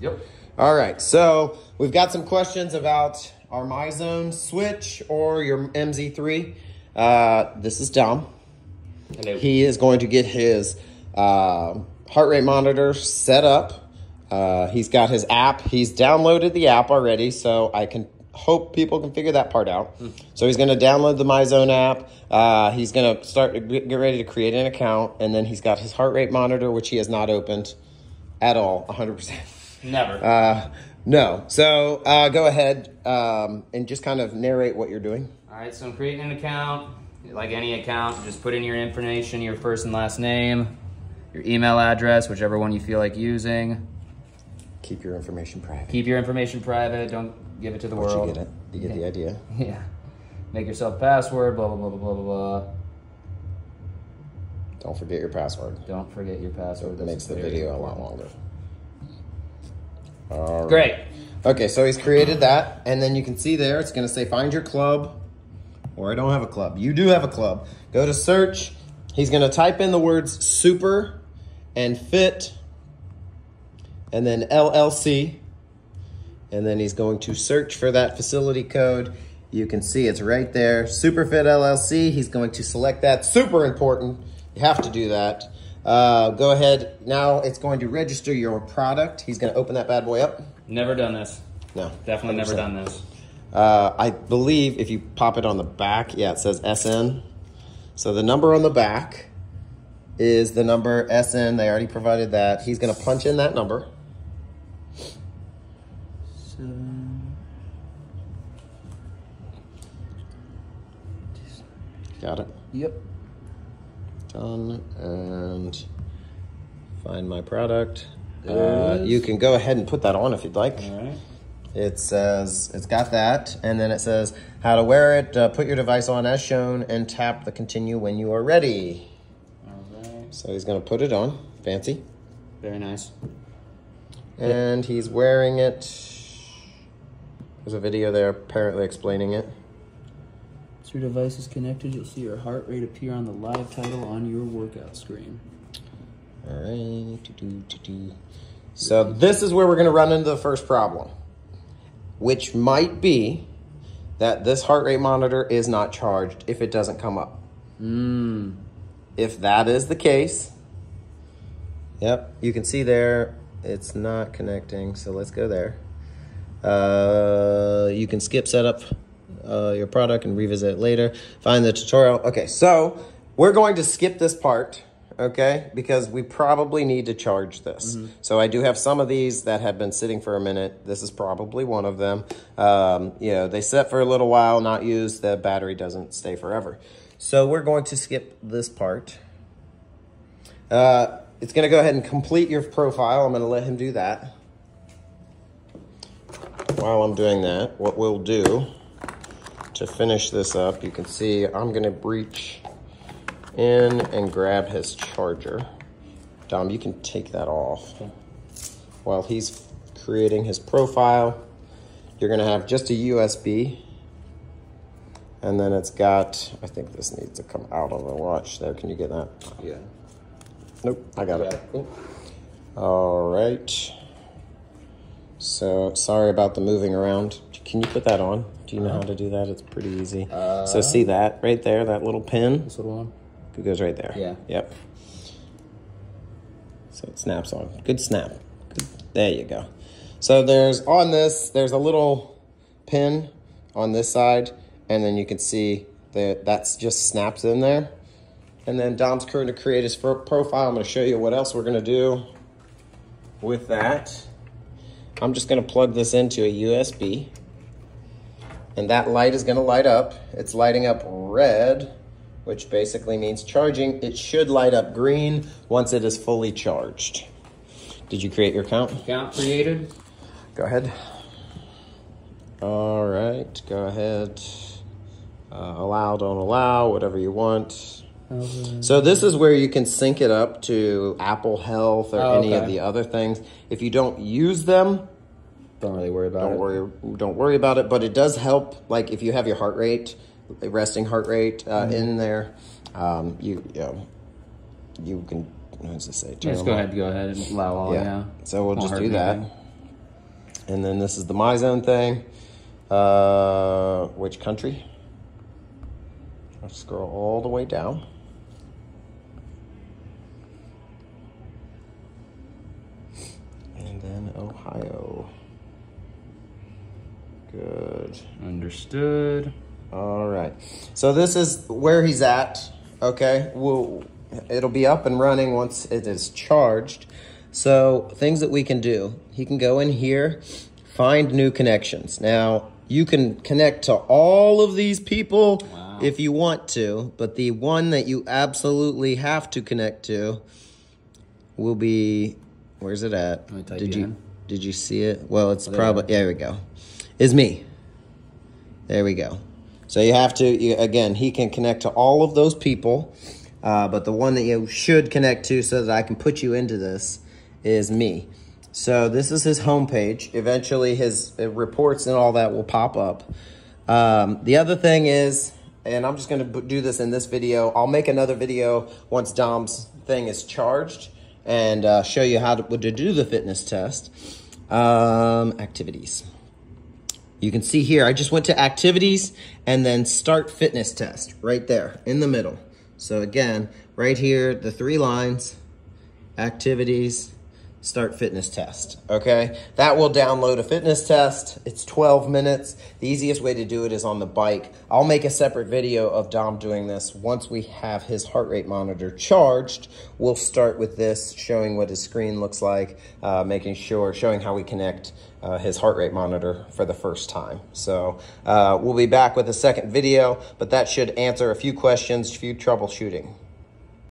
Yep. All right, so we've got some questions about our MyZone switch or your MZ3. Uh, this is Dom. Hello. He is going to get his uh, heart rate monitor set up. Uh, he's got his app. He's downloaded the app already, so I can hope people can figure that part out. So he's going to download the MyZone app. Uh, he's going to start to get ready to create an account, and then he's got his heart rate monitor, which he has not opened at all, 100%. Never. Uh, no. So uh, go ahead um, and just kind of narrate what you're doing. All right, so I'm creating an account. Like any account, just put in your information, your first and last name, your email address, whichever one you feel like using. Keep your information private. Keep your information private. Don't give it to the Once world. you get it, you get the idea. Yeah. Make yourself a password. Blah blah blah blah blah blah blah. Don't forget your password. Don't forget your password. It makes the video a lot longer. All right. Great. Okay, so he's created that, and then you can see there it's going to say find your club, or I don't have a club. You do have a club. Go to search. He's going to type in the words super and fit, and then LLC, and then he's going to search for that facility code. You can see it's right there, Superfit LLC. He's going to select that. Super important. You have to do that. Uh, go ahead. Now it's going to register your product. He's going to open that bad boy up. Never done this. No. Definitely never 100%. done this. Uh, I believe if you pop it on the back, yeah, it says SN. So the number on the back is the number SN. They already provided that. He's going to punch in that number. Seven. Got it. yep. Done. And find my product. Uh, you can go ahead and put that on if you'd like. Right. It says, it's got that, and then it says how to wear it. Uh, put your device on as shown and tap the continue when you are ready. All right. So he's going to put it on. Fancy. Very nice. And he's wearing it. There's a video there apparently explaining it. Once your device is connected, you'll see your heart rate appear on the live title on your workout screen. All right. So this is where we're going to run into the first problem, which might be that this heart rate monitor is not charged if it doesn't come up. Mmm. If that is the case, yep, you can see there it's not connecting. So let's go there. Uh, you can skip setup uh, your product and revisit it later. Find the tutorial. Okay, so we're going to skip this part, okay, because we probably need to charge this. So I do have some of these that have been sitting for a minute. This is probably one of them. Um, you know, they sit for a little while, not used. The battery doesn't stay forever. So we're going to skip this part. Uh, it's going to go ahead and complete your profile. I'm going to let him do that. While I'm doing that, what we'll do to finish this up, you can see I'm going to breach in and grab his charger. Dom, you can take that off. While he's creating his profile, you're going to have just a USB. And then it's got, I think this needs to come out of the watch there. Can you get that? Yeah. Nope, I got Yeah, it. cool. All right. So sorry about the moving around. Can you put that on? Do you know how uh-huh. to do that? It's pretty easy. so uh-huh. see that right there, that little pin? This little one? It goes right there. Yeah. Yep. So it snaps on. Good snap. Good. There you go. So there's on this, there's a little pin on this side, and then you can see that that's just snaps in there. And then Dom's going to create his profile. I'm going to show you what else we're going to do with that. I'm just going to plug this into a USB. And that light is going to light up. It's lighting up red, which basically means charging. It should light up green once it is fully charged. Did you create your account? Account created. Go ahead. All right, go ahead. Uh, allow, don't allow, whatever you want. So this is where you can sync it up to Apple Health or Oh, any of the other things. If you don't use them, Don't really worry about don't it. worry don't worry about it but it does help like if you have your heart rate resting heart rate uh, Mm-hmm. in there um, you you know you can what does it say Turn Just go on. ahead, go ahead and allow all, yeah. yeah. so we'll Won't just do that anything. And then this is the My Zone thing. Uh, which country? I'll scroll all the way down. And then Ohio. Good. Understood. All right. So this is where he's at. Okay. We'll, it'll be up and running once it is charged. So things that we can do. He can go in here, find new connections. Now you can connect to all of these people Wow. if you want to, but the one that you absolutely have to connect to will be where's it at? Let me type Did you in. did you see it? Well, it's oh, there. probably there we go. Is me. There we go. So you have to, you, again, he can connect to all of those people, uh, but the one that you should connect to so that I can put you into this is me. So this is his homepage. Eventually his uh, reports and all that will pop up. Um, the other thing is, and I'm just going to do this in this video, I'll make another video once Dom's thing is charged and uh, show you how to, to do the fitness test. Um, activities. You can see here, I just went to activities and then start fitness test right there in the middle. So again, right here, the three lines, activities, start fitness test, okay? That will download a fitness test. It's 12 minutes. The easiest way to do it is on the bike. I'll make a separate video of Dom doing this. Once we have his heart rate monitor charged, we'll start with this, showing what his screen looks like, uh, making sure, showing how we connect uh, his heart rate monitor for the first time. So uh, we'll be back with a second video, but that should answer a few questions, a few troubleshooting.